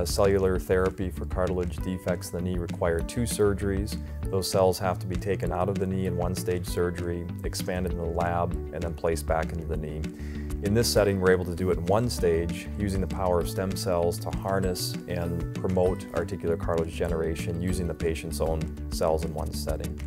Uh, cellular therapy for cartilage defects in the knee require two surgeries. Those cells have to be taken out of the knee in one stage surgery, expanded in the lab, and then placed back into the knee. In this setting, we're able to do it in one stage using the power of stem cells to harness and promote articular cartilage generation using the patient's own cells in one setting.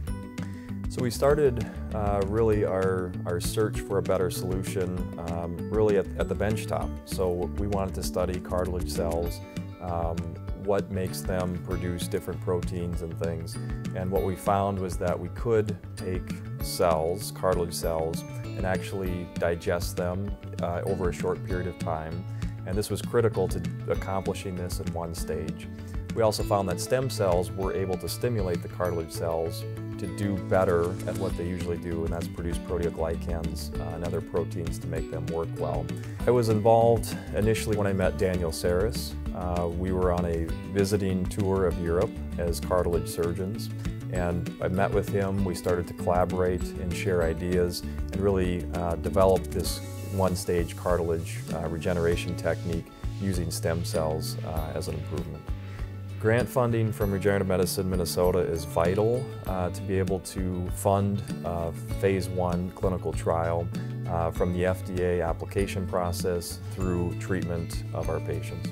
So we started uh, really our, our search for a better solution um, really at, at, the bench top. So we wanted to study cartilage cells, um, what makes them produce different proteins and things. And what we found was that we could take cells, cartilage cells, and actually digest them uh, over a short period of time. And this was critical to accomplishing this in one stage. We also found that stem cells were able to stimulate the cartilage cells to do better at what they usually do, and that's produce proteoglycans uh, and other proteins to make them work well. I was involved initially when I met Daniel Saris. Uh, we were on a visiting tour of Europe as cartilage surgeons, and I met with him. We started to collaborate and share ideas and really uh, develop this one-stage cartilage uh, regeneration technique using stem cells uh, as an improvement. Grant funding from Regenerative Medicine Minnesota is vital uh, to be able to fund a phase one clinical trial uh, from the FDA application process through treatment of our patients.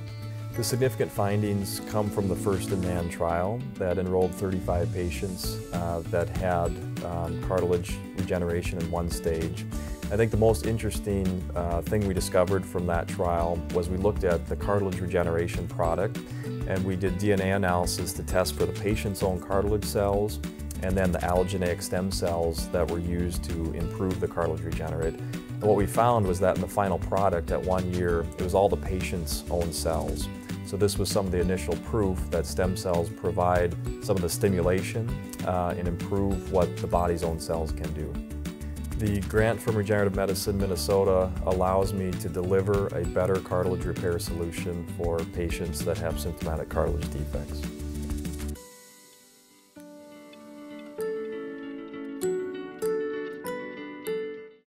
The significant findings come from the first in man trial that enrolled 35 patients uh, that had um, cartilage regeneration in one stage. I think the most interesting uh, thing we discovered from that trial was we looked at the cartilage regeneration product and we did DNA analysis to test for the patient's own cartilage cells and then the allogeneic stem cells that were used to improve the cartilage regenerate. And what we found was that in the final product at one year, it was all the patient's own cells. So this was some of the initial proof that stem cells provide some of the stimulation uh, and improve what the body's own cells can do. The grant from Regenerative Medicine Minnesota allows me to deliver a better cartilage repair solution for patients that have symptomatic cartilage defects.